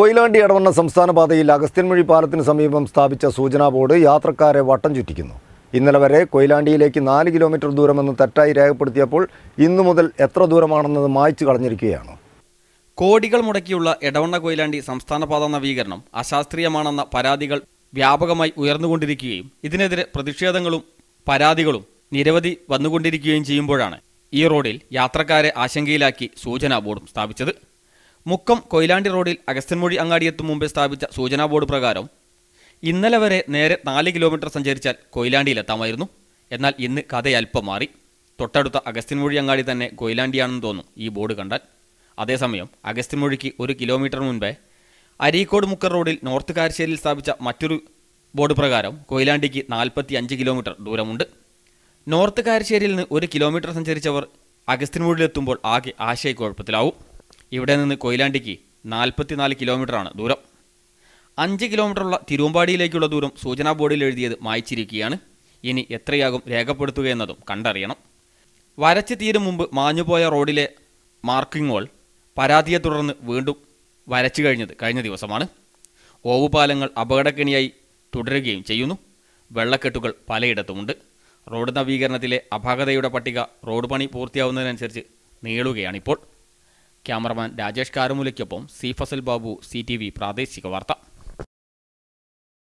കൊയിലാണ്ടി ഇടവണ്ണ സംസ്ഥാന പാതയിൽ അഗസ്ത്യൻമൊഴി പാലത്തിന് സമീപം സ്ഥാപിച്ച സൂചനാ ബോർഡ് യാത്രക്കാരെ വട്ടം ചുറ്റിക്കുന്നു. ഇന്നലെ വരെ കൊയിലാണ്ടിയിലേക്ക് നാല് കിലോമീറ്റർ ദൂരമെന്ന് തെറ്റായി രേഖപ്പെടുത്തിയപ്പോൾ ഇന്നു മുതൽ എത്ര ദൂരമാണെന്നത് മായ്ച്ചു കളഞ്ഞിരിക്കുകയാണ്. കോടികൾ മുടക്കിയുള്ള എടവണ്ണ കൊയിലാണ്ടി സംസ്ഥാനപാത നവീകരണം അശാസ്ത്രീയമാണെന്ന പരാതികൾ വ്യാപകമായി ഉയർന്നുകൊണ്ടിരിക്കുകയും ഇതിനെതിരെ പ്രതിഷേധങ്ങളും പരാതികളും നിരവധി വന്നുകൊണ്ടിരിക്കുകയും ചെയ്യുമ്പോഴാണ് ഈ റോഡിൽ യാത്രക്കാരെ ആശങ്കയിലാക്കി സൂചനാ ബോർഡും സ്ഥാപിച്ചത്. മുക്കം കൊയിലാണ്ടി റോഡിൽ അഗസ്ത്യൻമൊഴി അങ്ങാടിയെത്തും മുമ്പേ സ്ഥാപിച്ച സൂചനാ ബോർഡ് പ്രകാരം ഇന്നലെ വരെ നേരെ നാല് കിലോമീറ്റർ സഞ്ചരിച്ചാൽ കൊയിലാണ്ടിയിലെത്താമായിരുന്നു എന്നാൽ ഇന്ന് കഥയൽപ്പം മാറി. തൊട്ടടുത്ത അഗസ്ത്യൻമൊഴി അങ്ങാടി തന്നെ കൊയിലാണ്ടിയാണെന്ന് തോന്നും ഈ ബോർഡ് കണ്ടാൽ. അതേസമയം അഗസ്ത്യൻമൊഴിക്ക് ഒരു കിലോമീറ്റർ മുൻപേ അരീക്കോട് മുക്കർ റോഡിൽ നോർത്ത് കാരശ്ശേരിയിൽ സ്ഥാപിച്ച മറ്റൊരു ബോർഡ് പ്രകാരം കൊയിലാണ്ടിക്ക് നാൽപ്പത്തി അഞ്ച് കിലോമീറ്റർ ദൂരമുണ്ട്. നോർത്ത് കാരശ്ശേരിയിൽ നിന്ന് ഒരു കിലോമീറ്റർ സഞ്ചരിച്ചവർ അഗസ്ത്യൻമൊഴിയിലെത്തുമ്പോൾ ആകെ ആശയക്കുഴപ്പത്തിലാവും. ഇവിടെ നിന്ന് കൊയിലാണ്ടിക്ക് നാൽപ്പത്തിനാല് കിലോമീറ്ററാണ് ദൂരം. അഞ്ച് കിലോമീറ്ററുള്ള തിരുവമ്പാടിയിലേക്കുള്ള ദൂരം സൂചനാ ബോർഡിൽ എഴുതിയത് മായ്ച്ചിരിക്കുകയാണ്. ഇനി എത്രയാകും രേഖപ്പെടുത്തുക എന്നതും കണ്ടറിയണം. വരച്ച് തീരും മുമ്പ് മാഞ്ഞുപോയ റോഡിലെ മാർക്കിംഗ് വോൾ പരാതിയെ തുടർന്ന് വീണ്ടും വരച്ചു കഴിഞ്ഞത് കഴിഞ്ഞ ദിവസമാണ്. ഓവുപാലങ്ങൾ അപകടക്കെണിയായി തുടരുകയും ചെയ്യുന്നു. വെള്ളക്കെട്ടുകൾ പലയിടത്തുമുണ്ട്. റോഡ് നവീകരണത്തിലെ അപാകതയുടെ പട്ടിക റോഡ് പണി പൂർത്തിയാവുന്നതിനനുസരിച്ച് നീളുകയാണിപ്പോൾ. ക്യാമറമാൻ രാജേഷ് കാരമൂലയ്ക്കൊപ്പം സി ഫസൽ ബാബു സി പ്രാദേശിക വാർത്ത.